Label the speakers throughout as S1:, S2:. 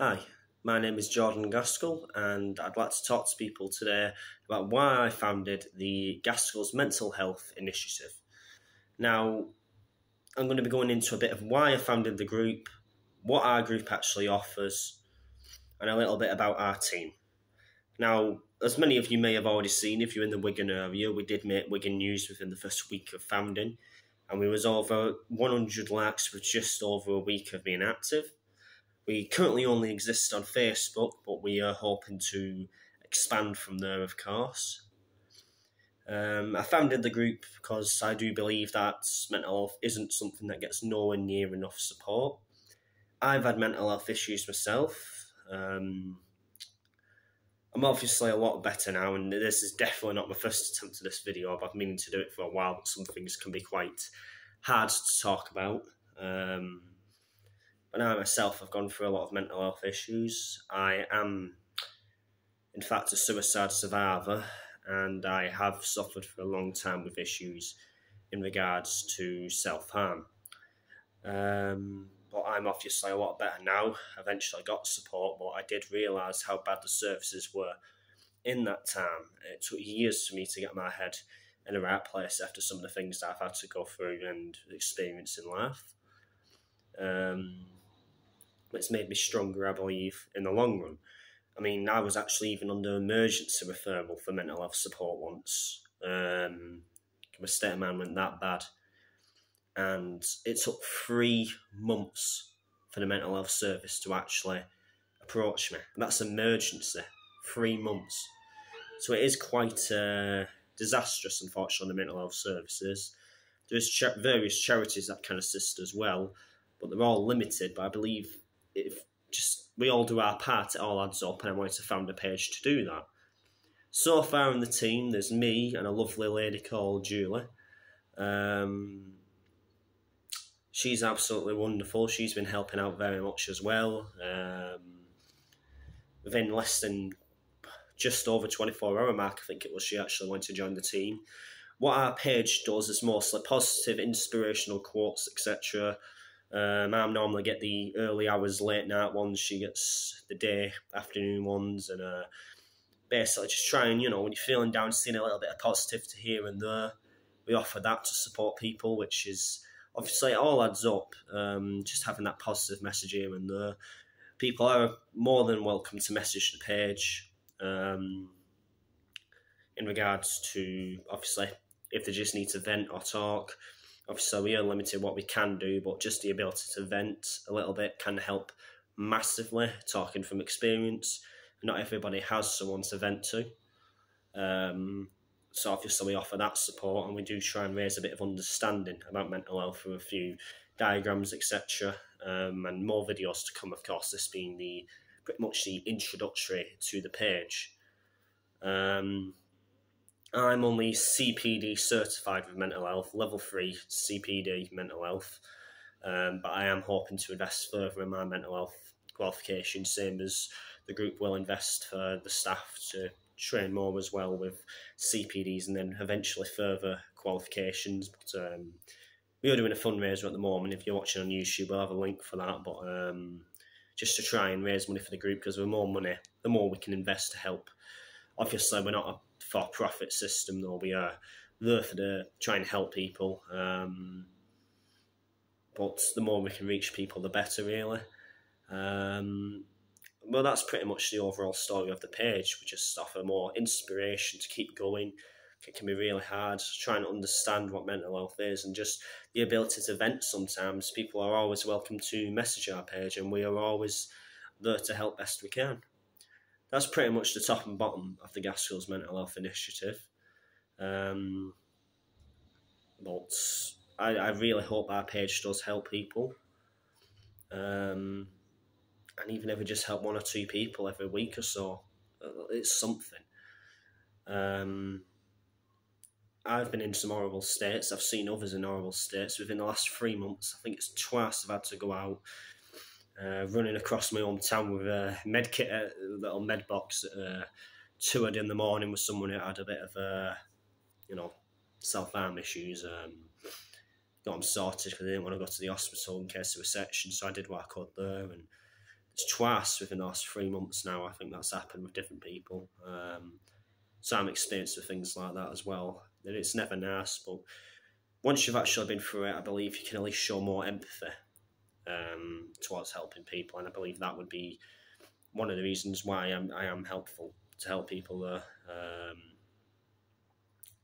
S1: Hi, my name is Jordan Gaskell, and I'd like to talk to people today about why I founded the Gaskell's Mental Health Initiative. Now, I'm going to be going into a bit of why I founded the group, what our group actually offers, and a little bit about our team. Now, as many of you may have already seen, if you're in the Wigan area, we did make Wigan news within the first week of founding, and we was over 100 likes with just over a week of being active we currently only exist on Facebook, but we are hoping to expand from there, of course. Um, I founded the group because I do believe that mental health isn't something that gets nowhere near enough support. I've had mental health issues myself. Um, I'm obviously a lot better now, and this is definitely not my first attempt at this video. I've been meaning to do it for a while, but some things can be quite hard to talk about. Um, but I myself have gone through a lot of mental health issues. I am, in fact, a suicide survivor, and I have suffered for a long time with issues in regards to self harm. Um, but I'm obviously a lot better now. Eventually, I got support, but I did realise how bad the services were in that time. It took years for me to get my head in the right place after some of the things that I've had to go through and experience in life. Um, it's made me stronger, I believe, in the long run. I mean, I was actually even under emergency referral for mental health support once. Um, my state of mind went that bad. And it took three months for the mental health service to actually approach me. And that's emergency. Three months. So it is quite uh, disastrous, unfortunately, on the mental health services. There's ch- various charities that can assist as well, but they're all limited. But I believe if just we all do our part, it all adds up, and I wanted to found a page to do that. So far in the team, there's me and a lovely lady called Julie. Um, she's absolutely wonderful. She's been helping out very much as well. Um, within less than just over 24 hour mark, I think it was, she actually went to join the team. What our page does is mostly positive, inspirational quotes, etc. Um, I'm normally get the early hours, late night ones. She gets the day, afternoon ones, and uh, basically just trying, you know, when you're feeling down, seeing a little bit of positivity here and there. We offer that to support people, which is obviously it all adds up. Um, just having that positive message here and there. People are more than welcome to message the page um, in regards to obviously if they just need to vent or talk obviously we are limited what we can do, but just the ability to vent a little bit can help massively. Talking from experience, not everybody has someone to vent to. Um, so obviously we offer that support, and we do try and raise a bit of understanding about mental health through a few diagrams, etc., um, and more videos to come. Of course, this being the pretty much the introductory to the page. Um, I'm only CPD certified with mental health, level three CPD mental health. Um, but I am hoping to invest further in my mental health qualification, same as the group will invest for the staff to train more as well with CPDs and then eventually further qualifications. But um, we are doing a fundraiser at the moment. If you're watching on YouTube, we'll have a link for that. But um, just to try and raise money for the group because the more money, the more we can invest to help. Obviously, we're not a for profit system, though. We are there for the trying to help people. Um, but the more we can reach people, the better, really. Um, well, that's pretty much the overall story of the page. We just offer more inspiration to keep going. It can be really hard trying to understand what mental health is and just the ability to vent sometimes. People are always welcome to message our page, and we are always there to help best we can that's pretty much the top and bottom of the Gaskell's mental health initiative. Um, but I, I really hope our page does help people. Um, and even if we just help one or two people every week or so, uh, it's something. Um, I've been in some horrible states. I've seen others in horrible states. Within the last three months, I think it's twice I've had to go out uh, running across my hometown with a med kit, a little med box. Uh, toured in the morning with someone who had a bit of, uh, you know, self harm issues. Um, got them sorted because I didn't want to go to the hospital in case of a section, so I did what I could there. And it's twice within the last three months now. I think that's happened with different people. Um, so I'm experienced with things like that as well. It's never nice, but once you've actually been through it, I believe you can at least show more empathy um, towards helping people, and I believe that would be one of the reasons why I am I am helpful to help people there. Um,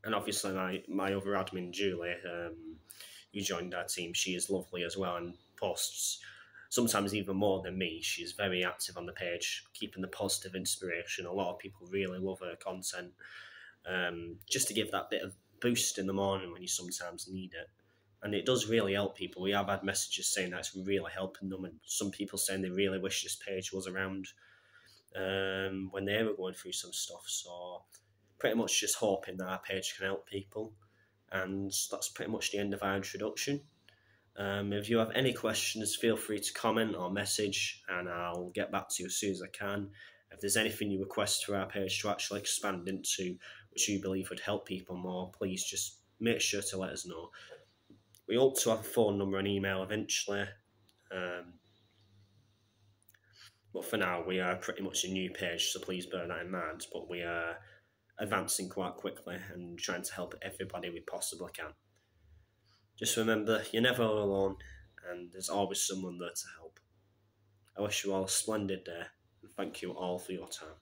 S1: and obviously, my my other admin Julie, um, who joined our team, she is lovely as well and posts sometimes even more than me. She's very active on the page, keeping the positive inspiration. A lot of people really love her content. Um, just to give that bit of boost in the morning when you sometimes need it. And it does really help people. We have had messages saying that it's really helping them, and some people saying they really wish this page was around um, when they were going through some stuff. So, pretty much just hoping that our page can help people. And that's pretty much the end of our introduction. Um, if you have any questions, feel free to comment or message, and I'll get back to you as soon as I can. If there's anything you request for our page to actually expand into, which you believe would help people more, please just make sure to let us know. We hope to have a phone number and email eventually. Um, but for now, we are pretty much a new page, so please bear that in mind. But we are advancing quite quickly and trying to help everybody we possibly can. Just remember, you're never alone, and there's always someone there to help. I wish you all a splendid day, and thank you all for your time.